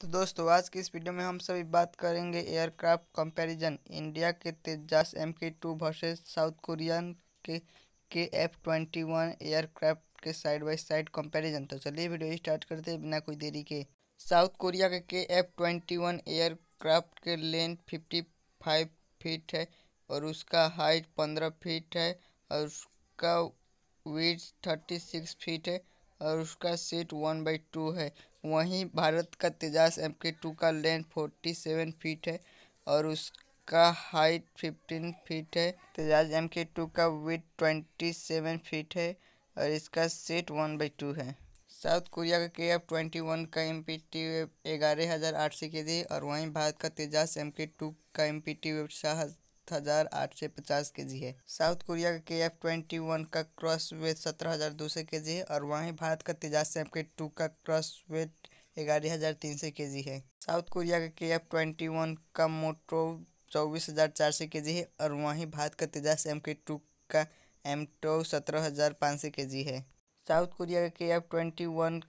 तो दोस्तों, आज की इस वीडियो में हम सभी बात करेंगे एयरक्राफ्ट कंपैरिजन, इंडिया के Tejas M K two versus South Korean के K F twenty one aircraft के साइड बाय साइड कंपैरिजन तो चलिए वीडियो स्टार्ट करते हैं बिना कोई देरी के। साउथ कोरिया के K F twenty one aircraft के लेंथ फिफ्टी फाइव फीट है और उसका हाइट पंद्रह फीट है और उसका विथ थर्टी सिक्स फीट है और उसका सीट वन बाई टू है। वहीं भारत का तेजास एम के टू का लेंथ फोर्टी सेवन फीट है और उसका हाइट फिफ्टीन फीट है। तेजास एम के टू का विथ ट्वेंटी सेवन फीट है और इसका सेट वन बाई टू है। साउथ कोरिया का के एफ़ ट्वेंटी वन का एम पी टी वेब ग्यारह हज़ार आठ सौ के जी और वहीं भारत का तेजास एम के टू का एम पी टी हज़ार आठ सौ पचास के जी है। साउथ कोरिया का के एफ़ ट्वेंटी वन का क्रॉस वेट सत्रह हज़ार दो सौ के जी है और वहीं भारत का तेजास एम के टू का क्रॉस वेट ग्यारह हज़ार तीन सौ के जी है। साउथ कोरिया का के एफ़ ट्वेंटी वन का मोटो चौबीस हज़ार चार सौ के जी है और वहीं भारत का तेजास एम के टू का एम टो सत्रह हज़ार पाँच सौ के जी है। साउथ कोरिया का के एफ़ ट्वेंटी वन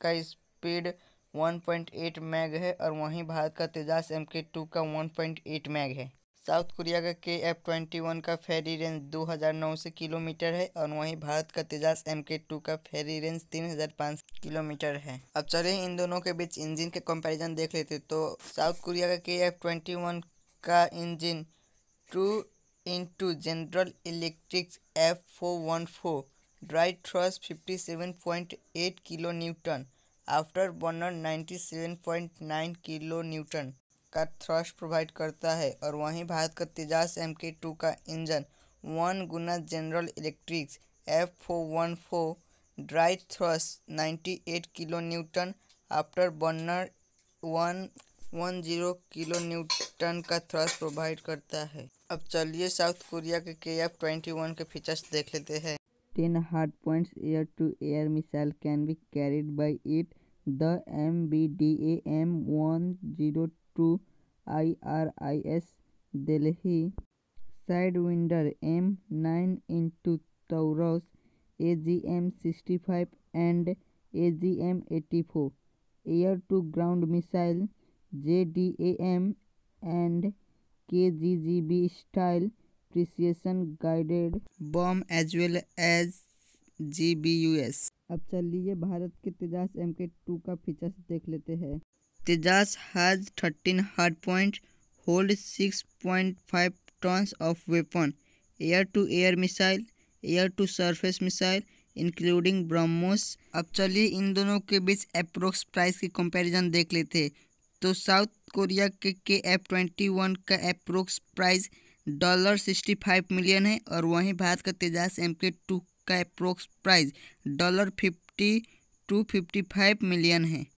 का स्पीड 1.8 मैग है और वहीं भारत का तेजास एम के टू का 1.8 मैग है। साउथ कोरिया का के एफ़ ट्वेंटी वन का फेरी रेंज दो हज़ार नौ सौ किलोमीटर है और वहीं भारत का तेजास एम के टू का फेरी रेंज तीन हज़ार पाँच किलोमीटर है। अब चलिए इन दोनों के बीच इंजन के कंपैरिजन देख लेते तो साउथ कोरिया का के एफ़ ट्वेंटी वन का engine two into General Electric F four one four, dry thrust fifty seven point eight kilo newton, afterburner ninety seven point nine kilo newton. का thrust provide करता है और वहीं भारत का Tejas M K two का engine one गुना General Electric's F four one four dry thrust ninety eight kilo newton afterburner one one zero kilo newton का thrust provide करता है। अब चलिए साउथ कोरिया के के एफ़ ट्वेंटी वन के features देख लेते हैं। Ten hard points air to air missile can be carried by it the M B D A M one zero to IRIS Delhi Sidewinder M9 into Taurus AGM 65 and AGM 84 air to ground missile JDAM and KGGB style precision guided bomb as well as GBUS अब चलिए भारत के Tejas M K two का features देख लेते हैं। Tejas has 13 hardpoints, hold 6.5 tons of weapon, air-to-air missile, air-to-surface missile, including BrahMos अब चलिए इन दोनों के बीच अप्रोक्स प्राइस की कंपैरिजन देख लेते तो साउथ कोरिया के के एफ़ ट्वेंटी वन का approx price dollar sixty five million है और वहीं भारत का तेजास एम के टू का approx price dollar fifty two fifty five million है।